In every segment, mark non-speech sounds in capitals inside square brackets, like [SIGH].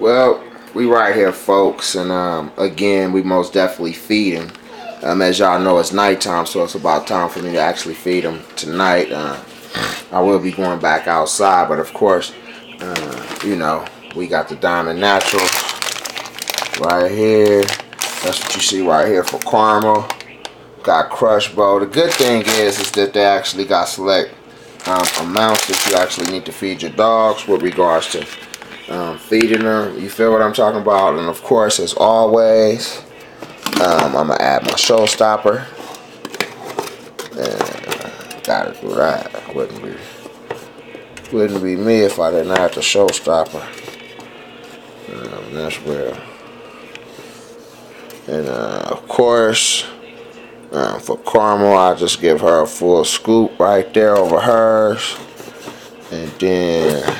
Well, we right here, folks, and um, again, we most definitely feed. Um, as y'all know, it's nighttime, so it's about time for me to actually feed him tonight. Uh, I will be going back outside, but of course, uh, you know, we got the Diamond Naturals right here. That's what you see right here for caramel. Got Crush Bowl. The good thing is, is that they actually got select um, amounts that you actually need to feed your dogs with regards to um, feeding them. You feel what I'm talking about? And of course, as always, um, I'm gonna add my showstopper. And gotta do that. Wouldn't be wouldn't be me if I didn't have the showstopper. Um, that's where. And uh, of course, uh, for caramel, I just give her a full scoop right there over hers, and then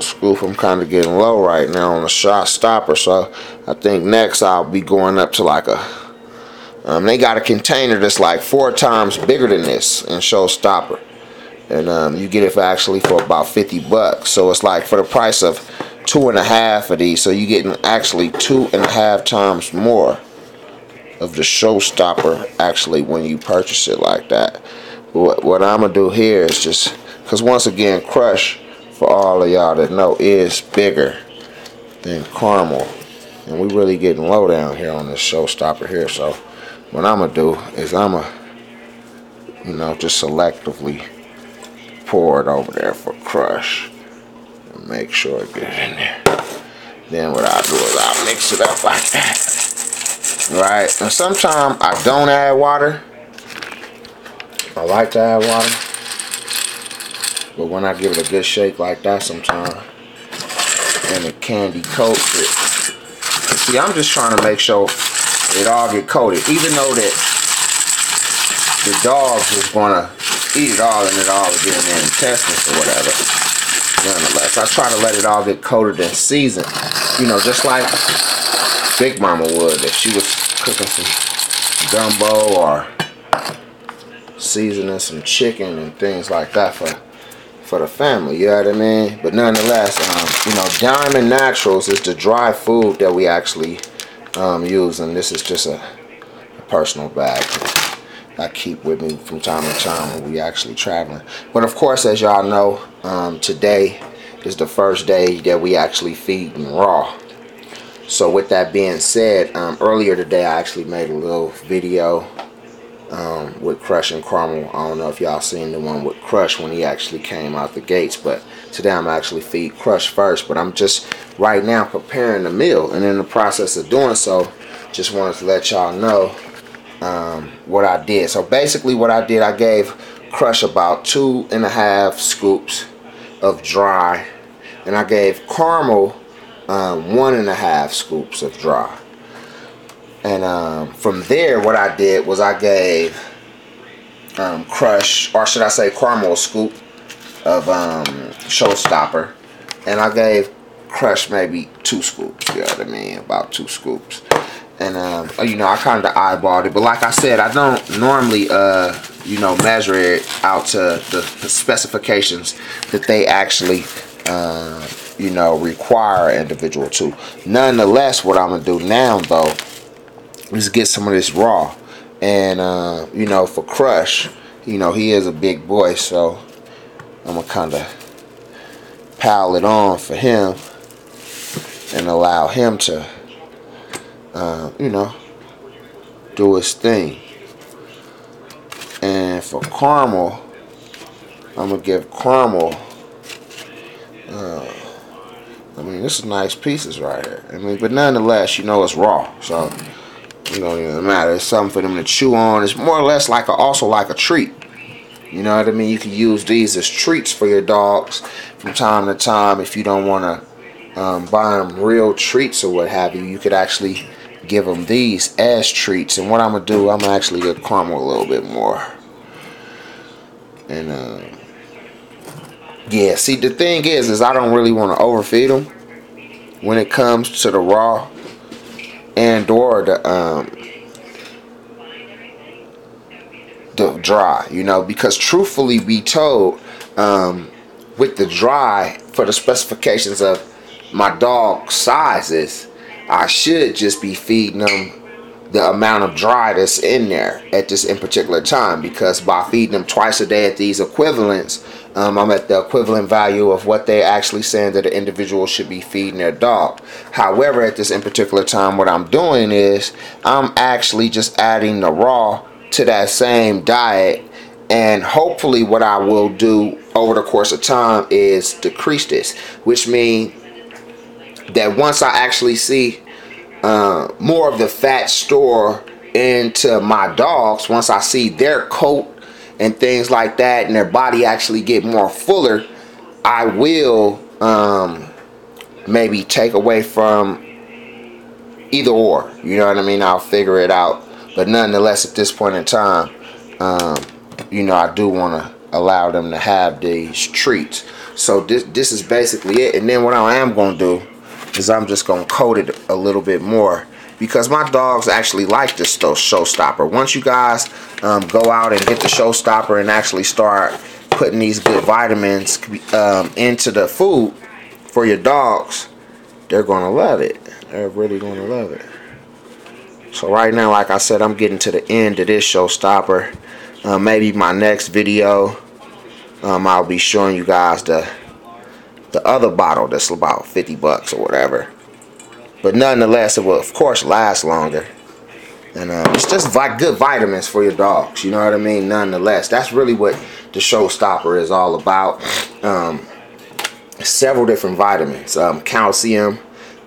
scoop. I'm kind of getting low right now on the showstopper, so I think next I'll be going up to like a. Um, they got a container that's like four times bigger than this in showstopper, and um, you get it for actually for about 50 bucks. So it's like for the price of two and a half of these, so you're getting actually two and a half times more of the showstopper actually when you purchase it like that. What, what I'm gonna do here is just because once again, Crush for all of y'all that know is bigger than caramel. And we really getting low down here on this showstopper here. So what I'm gonna do is I'm gonna you know just selectively pour it over there for crush and make sure it gets in there. Then what I'll do is I'll mix it up like that. Right? And sometimes I don't add water. I like to add water but when I give it a good shake like that sometime, and the candy coats it. See, I'm just trying to make sure it all get coated. Even though that the dogs is going to eat it all and it all get in their intestines or whatever. Nonetheless, I try to let it all get coated and seasoned. You know, just like Big Mama would if she was cooking some gumbo or seasoning some chicken and things like that for for the family, you know what I mean? But nonetheless, um, you know, Diamond Naturals is the dry food that we actually um, use, and this is just a, a personal bag I keep with me from time to time when we actually traveling. But of course, as y'all know, um, today is the first day that we actually feeding raw. So with that being said, um, earlier today I actually made a little video um, with Crush and Caramel. I don't know if y'all seen the one with Crush when he actually came out the gates, but today I'm actually feed Crush first. But I'm just right now preparing the meal, and in the process of doing so, just wanted to let y'all know um, what I did. So basically, what I did, I gave Crush about two and a half scoops of dry, and I gave Caramel um, one and a half scoops of dry. And um, from there, what I did was I gave um, Crush, or should I say Caramel scoop of um, Showstopper. And I gave Crush maybe two scoops, you know what I mean? About two scoops. And, um, you know, I kind of eyeballed it. But like I said, I don't normally, uh, you know, measure it out to the, specifications that they actually, uh, you know, require individual to. Nonetheless, what I'm to do now, though, just get some of this raw. And, uh, you know, for Crush, you know, he is a big boy, so I'm going to kind of pile it on for him and allow him to, uh, you know, do his thing. And for Caramel, I'm to give Caramel, uh, I mean, this is nice pieces right here. I mean, but nonetheless, you know, it's raw, so it doesn't even matter. It's something for them to chew on. It's more or less like a, also like a treat. You know what I mean? You can use these as treats for your dogs from time to time. If you don't want to um, buy them real treats or what have you, you could actually give them these as treats. And what I'm to do, I'm to actually get caramel a little bit more. And, uh, yeah, see, the thing is, is I don't really want to overfeed them when it comes to the raw and or the um the dry you know because truthfully be told um with the dry for the specifications of my dog sizes, I should just be feeding them the amount of dry that's in there at this in particular time because by feeding them twice a day at these equivalents um, I'm at the equivalent value of what they actually saying that the individual should be feeding their dog. However at this in particular time what I'm doing is I'm actually just adding the raw to that same diet. And hopefully what I will do over the course of time is decrease this which means that once I actually see uh, more of the fat store into my dogs once I see their coat and things like that and their body actually get more fuller I will um, maybe take away from either or you know what I mean? I'll figure it out. But nonetheless at this point in time um, you know I do want to allow them to have these treats. So this this is basically it and then what I am going to do is I'm just going to coat it a little bit more because my dogs actually like this showstopper. Once you guys um, go out and get the showstopper and actually start putting these good vitamins um, into the food for your dogs, they're going to love it. They're really going to love it. So right now, like I said, I'm getting to the end of this showstopper. Uh, maybe my next video, um, I'll be showing you guys the the other bottle that's about 50 bucks or whatever. But nonetheless, it will of course last longer. And uh, it's just vi good vitamins for your dogs. You know what I mean? Nonetheless, that's really what the showstopper is all about. Um, several different vitamins: um, calcium,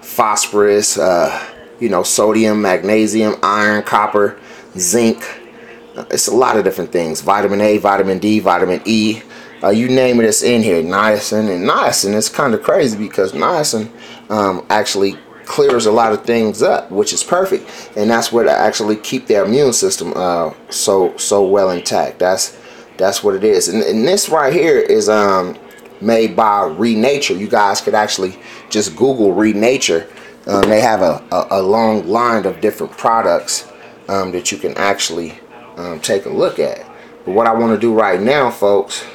phosphorus, uh, you know, sodium, magnesium, iron, copper, zinc. It's a lot of different things. Vitamin A, vitamin D, vitamin E. Uh, you name it, it's in here. Niacin and niacin. It's kind of crazy because niacin um, actually clears a lot of things up, which is perfect, and that's what actually keep their immune system uh, so so well intact. That's that's what it is. And, and this right here is um, made by Renature. You guys could actually just Google Renature. Um, they have a, a, a, long line of different products um, that you can actually um, take a look at. But what I want to do right now, folks,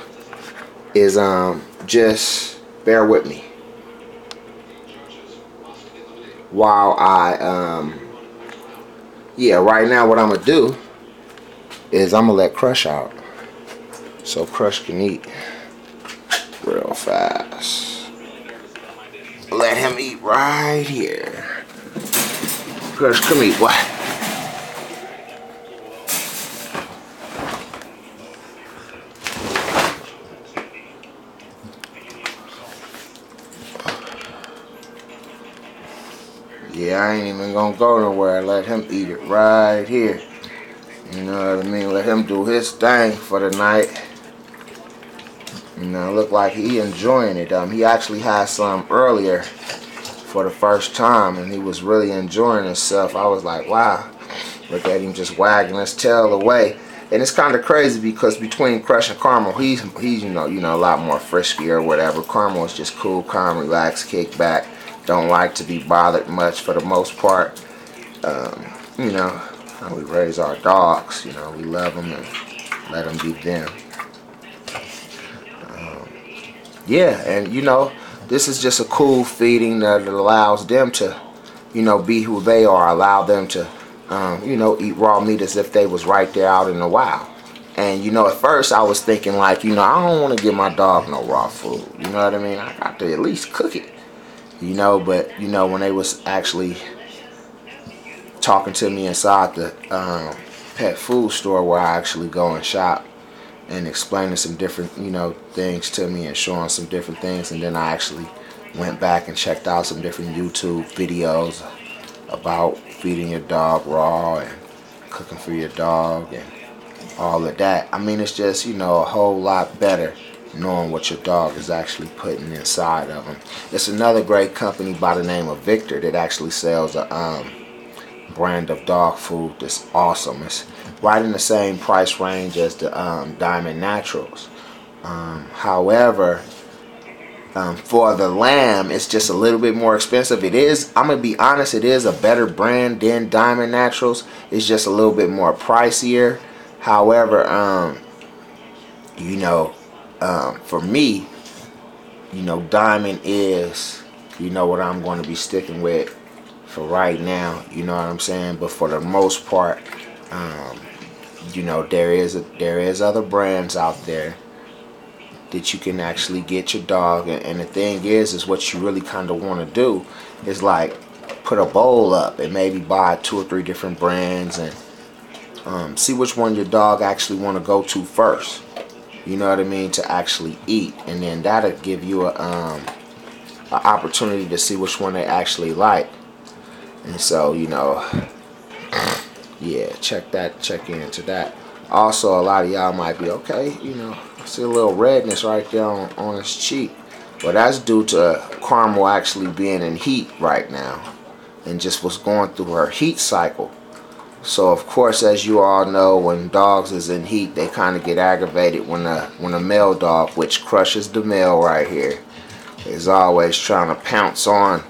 is um, just bear with me while I um, yeah right now what I'm gonna do is I'm gonna let Crush out. So Crush can eat real fast. Let him eat right here. Crush come eat what ain't gonna go nowhere. Let him eat it right here. You know what I mean? Let him do his thing for the night. You know, look like he enjoying it. Um, he actually had some earlier for the first time, and he was really enjoying himself. I was like, wow. Look at him just wagging his tail away. And it's kind of crazy because between Crush and Caramel, he's he's you know you know a lot more frisky or whatever. Caramel is just cool, calm, relaxed, kick back don't like to be bothered much for the most part. Um, you know, we raise our dogs, you know, we love them and let them be them. Um, yeah, and you know, this is just a cool feeding that allows them to, you know, be who they are, allow them to, um, you know, eat raw meat as if they was right there out in the wild. And you know, at first I was thinking like, you know, I don't want to give my dog no raw food. You know what I mean? I got to at least cook it you know but you know when they was actually talking to me inside the um, pet food store where I actually go and shop and explaining some different you know things to me and showing some different things and then I actually went back and checked out some different YouTube videos about feeding your dog raw and cooking for your dog and all of that. I mean it's just you know a whole lot better knowing what your dog is actually putting inside of them. It's another great company by the name of Victor that actually sells a um, brand of dog food that's awesome. It's right in the same price range as the um, Diamond Naturals. Um, however, um, for the lamb, it's just a little bit more expensive. It is, I'm going to be honest, it is a better brand than Diamond Naturals. It's just a little bit more pricier. However, um, you know, um, for me, you know, Diamond is, you know, what I'm going to be sticking with for right now. You know what I'm saying? But for the most part, um, you know, there is a, there is other brands out there that you can actually get your dog. And, and the thing is, is what you really kind of want to do is like put a bowl up and maybe buy two or three different brands and um, see which one your dog actually want to go to first. You know what I mean? To actually eat, and then that'll give you a um, an opportunity to see which one they actually like. And so, you know, [SIGHS] yeah, check that, check into that. Also, a lot of y'all might be okay. You know, see a little redness right there on, on his cheek. But that's due to Carmel actually being in heat right now and just was going through her heat cycle. So of course, as you all know, when dogs is in heat, they kind of get aggravated when a when a male dog, which crushes the male right here, is always trying to pounce on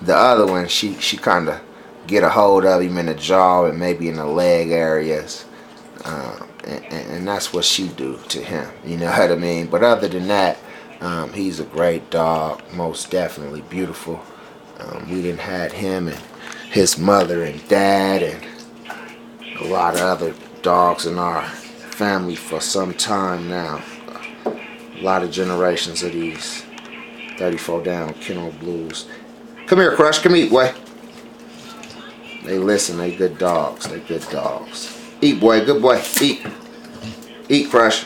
the other one. She she kind of get a hold of him in the jaw and maybe in the leg areas, um, and, and, that's what she do to him. You know [LAUGHS] what I mean? But other than that, um, he's a great dog, most definitely beautiful. Um, we didn't had him and his mother and dad and a lot of other dogs in our family for some time now. A lot of generations of these 34 down kennel blues. Come here, Crush. Come eat, boy. They listen. They good dogs. They good dogs. Eat, boy. Good boy. Eat. Eat, Crush.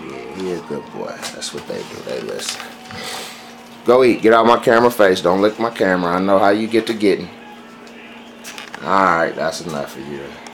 Yeah, he a good boy. That's what they do. They listen. Go eat. Get out my camera face. Don't lick my camera. I know how you get to getting. Alright, that's enough of you.